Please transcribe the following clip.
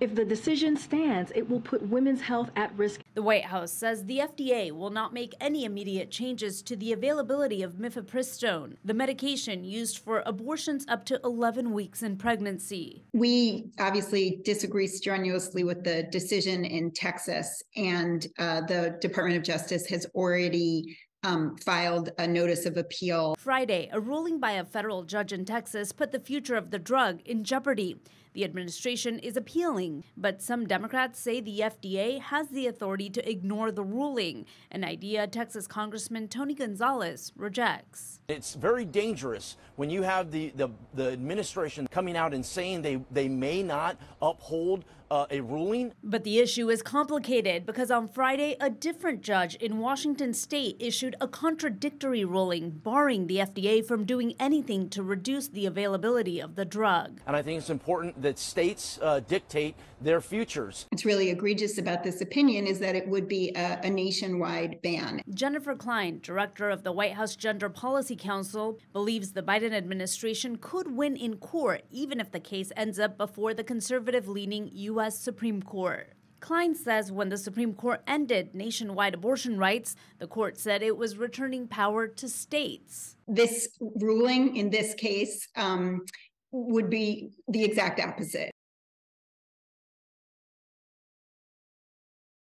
If the decision stands, it will put women's health at risk. The White House says the FDA will not make any immediate changes to the availability of mifepristone, the medication used for abortions up to 11 weeks in pregnancy. We obviously disagree strenuously with the decision in Texas, and uh, the Department of Justice has already um, filed a notice of appeal. Friday, a ruling by a federal judge in Texas put the future of the drug in jeopardy. The administration is appealing, but some Democrats say the FDA has the authority to ignore the ruling, an idea Texas Congressman Tony Gonzalez rejects. It's very dangerous when you have the, the, the administration coming out and saying they, they may not uphold uh, a ruling. But the issue is complicated because on Friday, a different judge in Washington state issued a contradictory ruling barring the FDA from doing anything to reduce the availability of the drug. And I think it's important that states uh, dictate their futures. What's really egregious about this opinion is that it would be a, a nationwide ban. Jennifer Klein, director of the White House Gender Policy Council, believes the Biden administration could win in court even if the case ends up before the conservative leaning U.S. Supreme Court. Klein says when the Supreme Court ended nationwide abortion rights, the court said it was returning power to states. This ruling in this case um, would be the exact opposite.